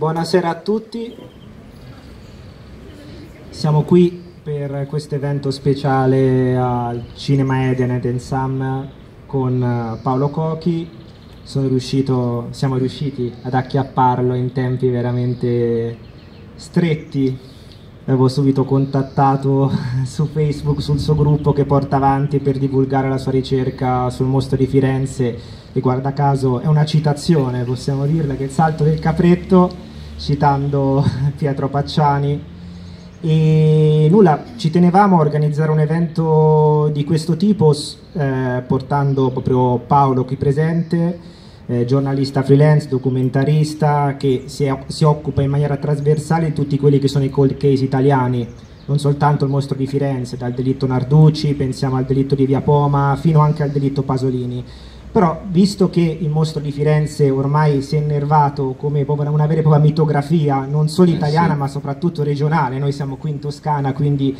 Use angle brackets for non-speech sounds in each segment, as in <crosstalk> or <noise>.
Buonasera a tutti, siamo qui per questo evento speciale al Cinema Eden Eden Sam con eh, Paolo Cochi. Riuscito, siamo riusciti ad acchiapparlo in tempi veramente stretti. L'avevo subito contattato <laughs> su Facebook, sul suo gruppo che porta avanti per divulgare la sua ricerca sul mostro di Firenze e guarda caso è una citazione, possiamo dirle, che il salto del capretto citando <laughs> Pietro Pacciani. E nulla, ci tenevamo a organizzare un evento di questo tipo eh, portando proprio Paolo qui presente, eh, giornalista freelance, documentarista che si, si, occupa in maniera trasversale di tutti quelli che sono i cold case italiani, non soltanto il mostro di Firenze, dal delitto Narducci, pensiamo al delitto di Via Poma, fino anche al delitto Pasolini però visto che il mostro di Firenze ormai si è innervato come una vera e propria mitografia, non solo eh, italiana eh sì. ma soprattutto regionale, noi siamo qui in Toscana quindi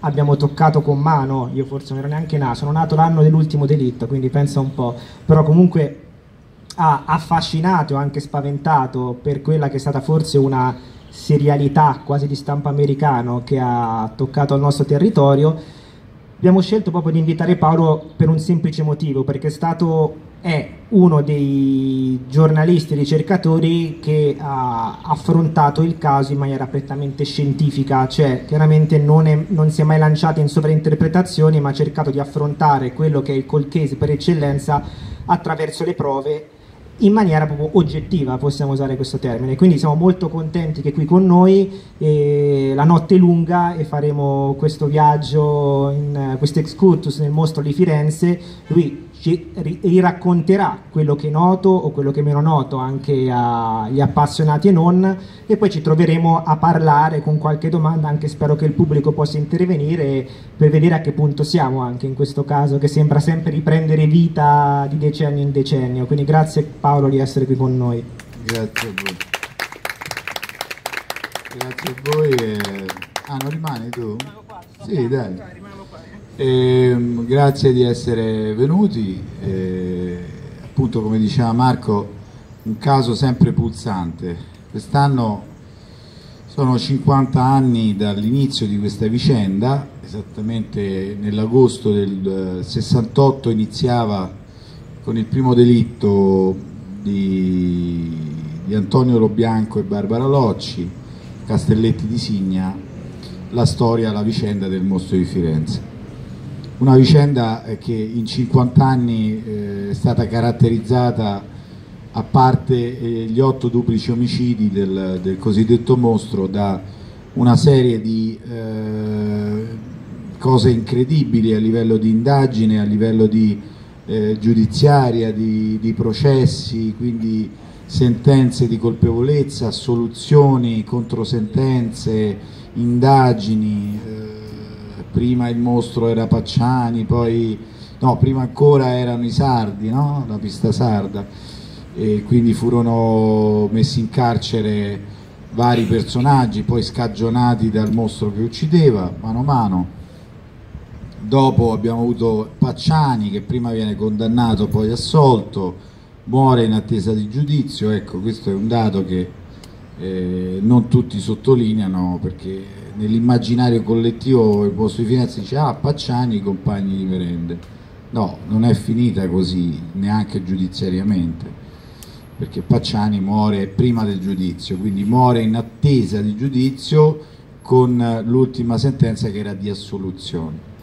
abbiamo toccato con mano, io forse non ero neanche nato, sono nato l'anno dell'ultimo delitto, quindi pensa un po', però comunque ha affascinato e anche spaventato per quella che è stata forse una serialità quasi di stampo americano che ha toccato il nostro territorio Abbiamo scelto proprio di invitare Paolo per un semplice motivo, perché è stato è uno dei giornalisti e ricercatori che ha affrontato il caso in maniera prettamente scientifica, cioè chiaramente non, è, non, si è mai lanciato in sovrainterpretazioni, ma ha cercato di affrontare quello che è il cold case per eccellenza attraverso le prove in maniera proprio oggettiva, possiamo usare questo termine. Quindi siamo molto contenti che qui con noi eh, la notte è lunga e faremo questo viaggio, in, questo excursus nel mostro di Firenze. Lui ci riracconterà quello che è noto o quello che è meno noto anche agli appassionati e non e poi ci troveremo a parlare con qualche domanda anche spero che il pubblico possa intervenire per vedere a che punto siamo anche in questo caso che sembra sempre riprendere vita di decennio in decennio. Quindi grazie Paolo di essere qui con noi. Grazie a voi grazie a voi e... ah non rimani tu? sì dai e, ehm, grazie di essere venuti, e, eh, appunto come diceva Marco, un caso sempre pulsante. Quest'anno sono 50 anni dall'inizio di questa vicenda, esattamente nell'agosto del 68 iniziava con il primo delitto di, di Antonio Lobianco e Barbara Locci, Castelletti di Signa, la storia, la vicenda del mostro di Firenze. Una vicenda eh, che in 50 anni eh, è stata caratterizzata a parte eh, gli otto duplici omicidi del, del, cosiddetto mostro da una serie di eh, cose incredibili a livello di indagine, a livello di eh, giudiziaria, di, di, processi, quindi sentenze di colpevolezza, assoluzioni, controsentenze, indagini eh, prima il mostro era Pacciani, poi no, prima ancora erano i sardi, no? la pista sarda, e quindi furono messi in carcere vari personaggi, poi scagionati dal mostro che uccideva, mano a mano. Dopo abbiamo avuto Pacciani che prima viene condannato, poi assolto, muore in attesa di giudizio, ecco questo è un dato che eh, non tutti sottolineano perché nell'immaginario collettivo il posto di Firenze dice ah Pacciani compagni di merende. No, non è finita così neanche giudiziariamente perché Pacciani muore prima del giudizio quindi muore in attesa di giudizio con l'ultima sentenza che era di assoluzione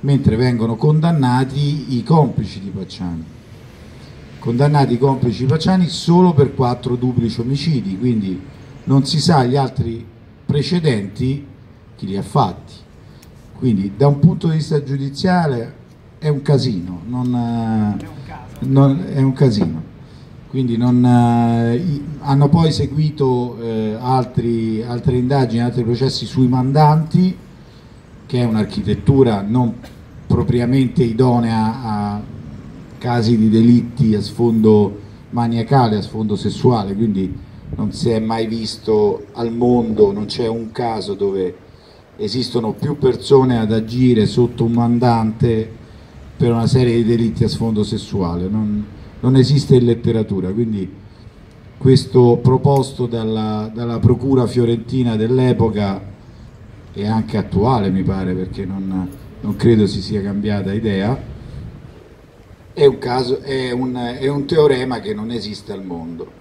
mentre vengono condannati i complici di Pacciani condannati i complici di Pacciani solo per quattro duplici omicidi quindi non si sa gli altri precedenti chi li ha fatti. Quindi da un punto di vista giudiziale è un casino, non, è, un non, è un casino. Quindi non, eh, hanno poi seguito eh, altri, altre indagini, altri processi sui mandanti, che è un'architettura non propriamente idonea a casi di delitti a sfondo maniacale, a sfondo sessuale, quindi non si è mai visto al mondo, non c'è un caso dove esistono più persone ad agire sotto un mandante per una serie di delitti a sfondo sessuale, non, non esiste in letteratura, quindi questo proposto dalla, dalla procura fiorentina dell'epoca e anche attuale mi pare perché non, non credo si sia cambiata idea, è un, caso, è, un, è un teorema che non esiste al mondo.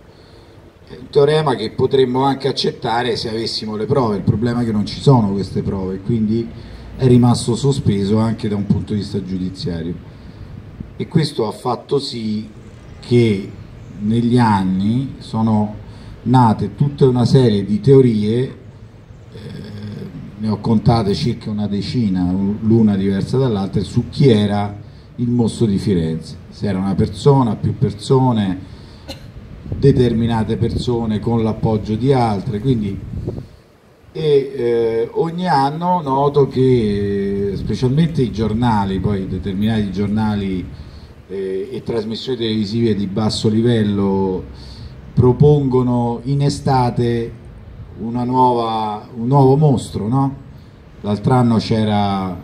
È un teorema che potremmo anche accettare se avessimo le prove, il problema è che non ci sono queste prove, quindi è rimasto sospeso anche da un punto di vista giudiziario. E questo ha fatto sì che negli anni sono nate tutta una serie di teorie ne ho contate circa una decina, l'una diversa dall'altra, su chi era il mostro di Firenze, se era una persona, più persone, determinate persone con l'appoggio di altre, quindi e eh, ogni anno noto che specialmente i giornali, poi determinati giornali eh, e trasmissioni televisive di basso livello propongono in estate nuova, un nuovo mostro, no? L'altro anno c'era,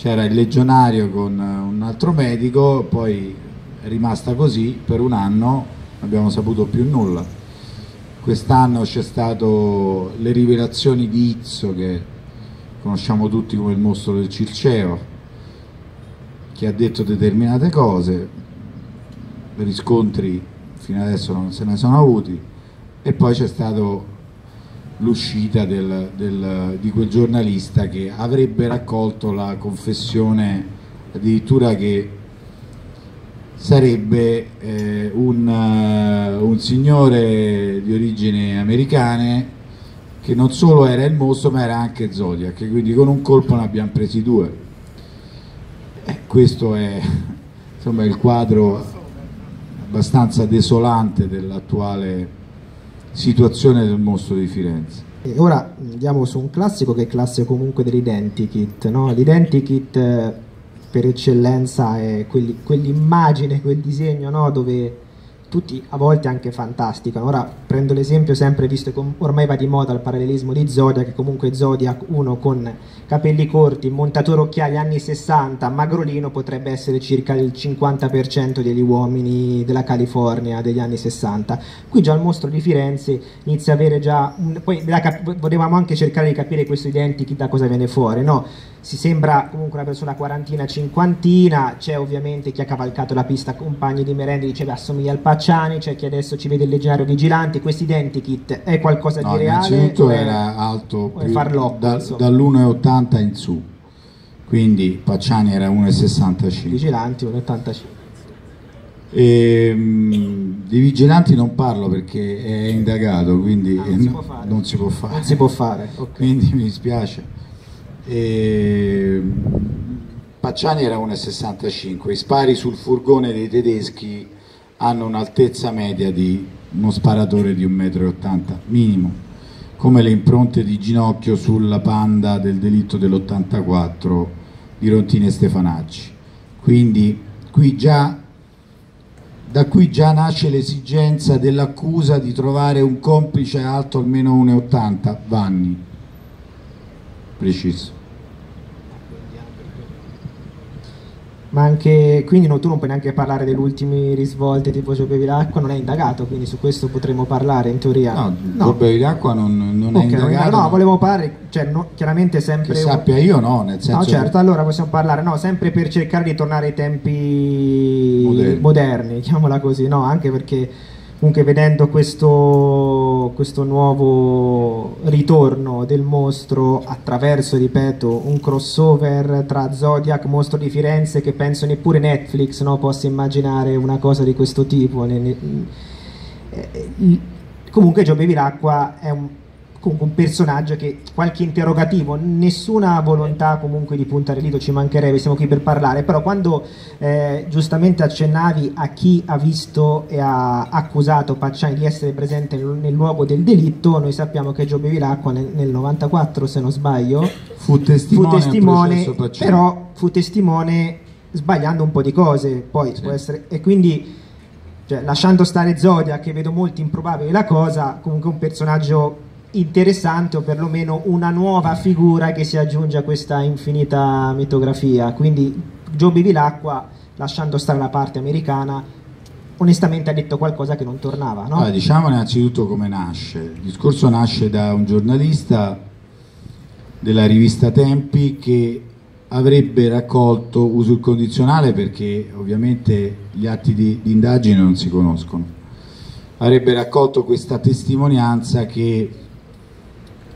c'era il legionario con un altro medico, poi è rimasta così per un anno, non abbiamo saputo più nulla. Quest'anno c'è stato le rivelazioni di Izzo, che conosciamo tutti come il mostro del Circeo, che ha detto determinate cose, riscontri fino adesso non se ne sono avuti, e poi c'è stato l'uscita di quel giornalista che avrebbe raccolto la confessione addirittura che sarebbe eh, un, uh, un, signore di origine americane che non solo era il mostro ma era anche Zodiac quindi con un colpo ne abbiamo presi due. Eh, questo è insomma, il quadro abbastanza desolante dell'attuale situazione del mostro di Firenze. E ora andiamo su un classico che è il classico comunque dell'identikit. No? L'identikit eh, per eccellenza è quell'immagine, quel disegno no? dove tutti a volte anche fantastica. Ora prendo l'esempio sempre visto che ormai va di moda il parallelismo di Zodiac, comunque Zodiac uno con capelli corti, montatore occhiali anni 60, magrolino potrebbe essere circa il 50% degli uomini della California degli anni 60. Qui già il mostro di Firenze inizia a avere già un, poi volevamo anche cercare di capire questo identity da cosa viene fuori, no? si sembra comunque una persona quarantina, cinquantina, c'è ovviamente chi ha cavalcato la pista compagni di merende, diceva assomiglia al Pacciani, c'è chi adesso ci vede il legionario vigilante, questi identikit è qualcosa no, di reale? Innanzitutto era alto più, farlocco, da, dall'1,80 in su, quindi Pacciani era 1,65. Vigilanti 1,85. E, mh, di vigilanti non parlo perché è indagato, quindi ah, non, si no, non, si può fare. Non si può fare. Okay. <laughs> Quindi mi dispiace. E Pacciani era 1,65, i spari sul furgone dei tedeschi hanno un'altezza media di uno sparatore di 1,80 m minimo, come le impronte di ginocchio sulla panda del delitto dell'84 di Rontini e Stefanacci. Quindi qui già, da qui già nasce l'esigenza dell'accusa di trovare un complice alto almeno 1,80 Vanni. Preciso. Ma anche quindi no, tu non puoi neanche parlare delle ultime risvolte tipo Gio Bevilacqua non è indagato quindi su questo potremmo parlare in teoria. No, no. Gio Bevilacqua non, non okay, è indagato no, no, volevo parlare cioè, no, chiaramente sempre che sappia io no nel senso no certo allora possiamo parlare no sempre per cercare di tornare ai tempi moderni, moderni chiamiamola così no anche perché comunque vedendo questo, questo, nuovo ritorno del mostro attraverso, ripeto, un crossover tra Zodiac, Mostro di Firenze che penso neppure Netflix no, possa immaginare una cosa di questo tipo. Eh, eh, comunque Gio Bevilacqua è un comunque un personaggio che qualche interrogativo, nessuna volontà comunque di puntare dito ci mancherebbe, siamo qui per parlare, però quando eh, giustamente accennavi a chi ha visto e ha accusato Pacciani di essere presente nel, nel luogo del delitto, noi sappiamo che Gio Bevilacqua nel, nel 94 se non sbaglio fu testimone, fu testimone però fu testimone sbagliando un po' di cose, poi sì. può essere, e quindi cioè, lasciando stare Zodia che vedo molto improbabile la cosa, comunque un personaggio interessante o perlomeno una nuova figura che si aggiunge a questa infinita mitografia. Quindi Joe Bevilacqua, lasciando stare la parte americana, onestamente ha detto qualcosa che non tornava. No? Allora, diciamo innanzitutto come nasce. Il discorso nasce da un giornalista della rivista Tempi che avrebbe raccolto uso il condizionale perché ovviamente gli atti di, di indagine non si conoscono. Avrebbe raccolto questa testimonianza che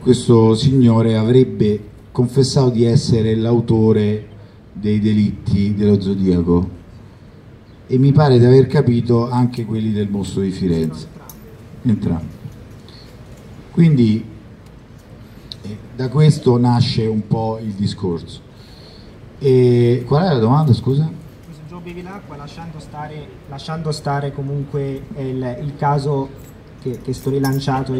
questo signore avrebbe confessato di essere l'autore dei delitti dello Zodiaco e mi pare di aver capito anche quelli del mostro di Firenze. Entrambi. Quindi eh, da questo nasce un po' il discorso. E qual è la domanda, scusa? Gio Bevilacqua, lasciando stare, lasciando stare comunque il, il caso che, che sto rilanciato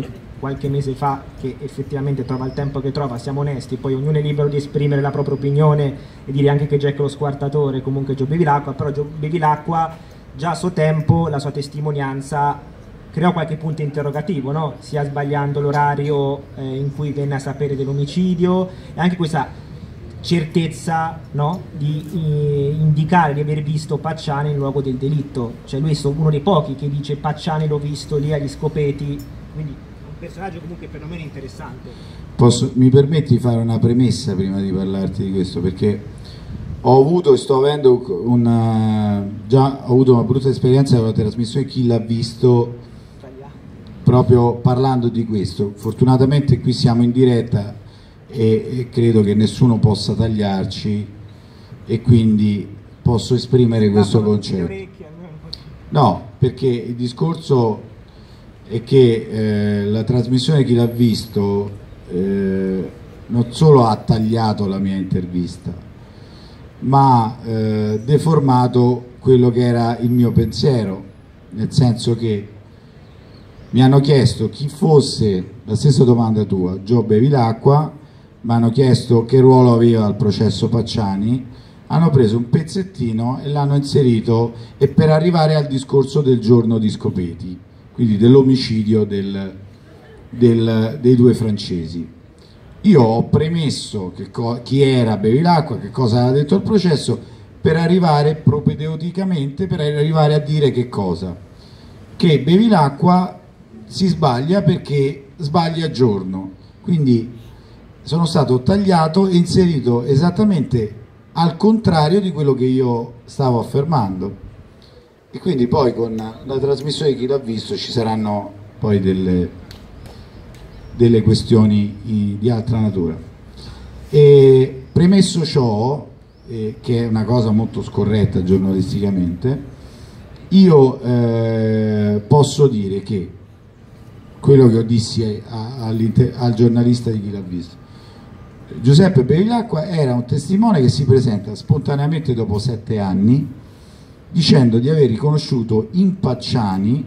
qualche mese fa che effettivamente trova il tempo che trova, siamo onesti, poi ognuno è libero di esprimere la propria opinione e dire anche che Jack è lo squartatore, comunque Gio Bevilacqua, però Gio Bevilacqua già a suo tempo la sua testimonianza creò qualche punto interrogativo, no? sia sbagliando l'orario eh, in cui venne a sapere dell'omicidio e anche questa certezza no? di eh, indicare di aver visto Pacciani in luogo del delitto, cioè lui è uno dei pochi che dice Pacciani l'ho visto lì agli scopeti, quindi personaggio comunque perlomeno interessante. Posso, mi permetti di fare una premessa prima di parlarti di questo? Perché ho avuto e sto avendo una, già ho avuto una brutta esperienza con la trasmissione Chi l'ha visto proprio parlando di questo. Fortunatamente qui siamo in diretta e, e credo che nessuno possa tagliarci e quindi posso esprimere questo concetto. No, perché il discorso è che eh, la trasmissione Chi l'ha visto eh, non solo ha tagliato la mia intervista, ma ha eh, deformato quello che era il mio pensiero, nel senso che mi hanno chiesto chi fosse, la stessa domanda tua, Gio Bevilacqua, mi hanno chiesto che ruolo aveva al processo Pacciani, hanno preso un pezzettino e l'hanno inserito e per arrivare al discorso del giorno di Scopeti quindi dell'omicidio del, del, dei due francesi. Io ho premesso chi era Bevilacqua, che cosa aveva detto il processo, per arrivare propedeuticamente, per arrivare a dire che cosa? Che Bevilacqua si sbaglia perché sbaglia giorno, quindi sono stato tagliato e inserito esattamente al contrario di quello che io stavo affermando e quindi poi con la trasmissione di chi l'ha visto ci saranno poi delle, delle questioni di altra natura. E premesso ciò, eh, che è una cosa molto scorretta giornalisticamente, io eh, posso dire che quello che ho dissi al giornalista di chi l'ha visto, Giuseppe Bevilacqua era un testimone che si presenta spontaneamente dopo sette anni dicendo di aver riconosciuto in Pacciani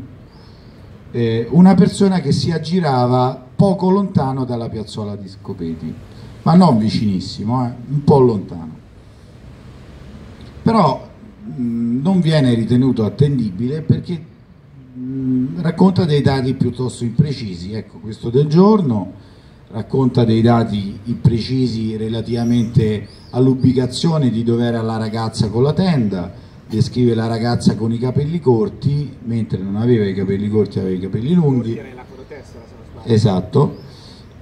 eh, una persona che si aggirava poco lontano dalla piazzola di Scopeti, ma non vicinissimo, eh, un po' lontano. Però mh, non viene ritenuto attendibile perché mh, racconta dei dati piuttosto imprecisi, ecco questo del giorno racconta dei dati imprecisi relativamente all'ubicazione di dove era la ragazza con la tenda, descrive la ragazza con i capelli corti, mentre non aveva i capelli corti, aveva i capelli lunghi. Esatto.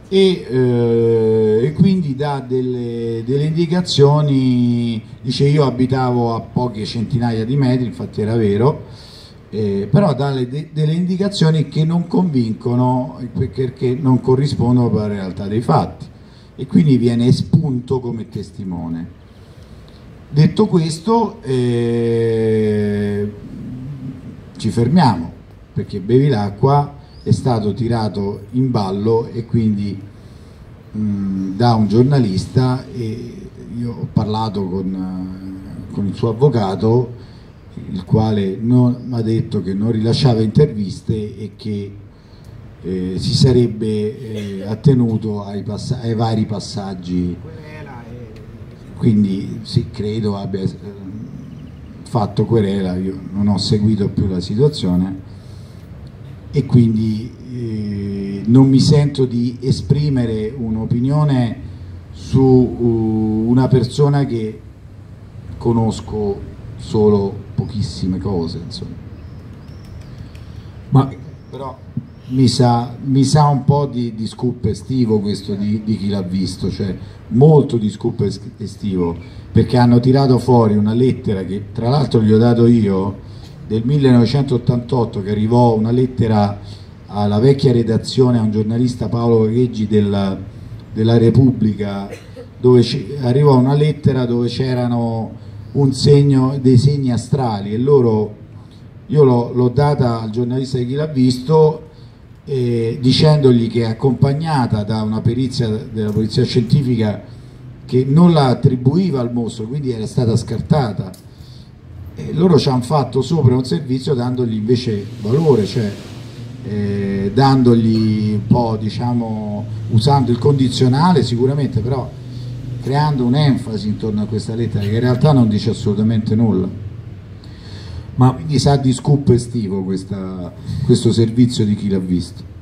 E, eh, e, quindi dà delle, delle, indicazioni, dice io abitavo a poche centinaia di metri, infatti era vero, eh, però dà le, delle indicazioni che non convincono perché non corrispondono alla realtà dei fatti e quindi viene espunto come testimone. Detto questo, eh, ci fermiamo perché Bevilacqua è stato tirato in ballo e quindi mh, da un giornalista e io ho parlato con, con il suo avvocato il quale mi ha detto che non rilasciava interviste e che eh, si sarebbe eh, attenuto ai, ai vari passaggi quindi sì, credo abbia eh, fatto querela, io non ho seguito più la situazione e quindi eh, non mi sento di esprimere un'opinione su uh, una persona che conosco solo pochissime cose. Insomma. Ma però mi sa, mi sa, un po' di, di scoop estivo questo di, di, chi l'ha visto, cioè molto di scoop estivo, perché hanno tirato fuori una lettera che tra l'altro gli ho dato io del 1988 che arrivò una lettera alla vecchia redazione a un giornalista Paolo Vagheggi della, della Repubblica dove arrivò una lettera dove c'erano dei segni astrali e loro io l'ho data al giornalista di chi l'ha visto eh, dicendogli che è accompagnata da una perizia della polizia scientifica che non la attribuiva al mostro, quindi era stata scartata. E loro ci hanno fatto sopra un servizio dandogli invece valore, cioè eh, dandogli un po', diciamo, usando il condizionale sicuramente, però creando un'enfasi intorno a questa lettera che in realtà non dice assolutamente nulla. Ma quindi sa di scoop estivo questa, questo servizio di chi l'ha visto.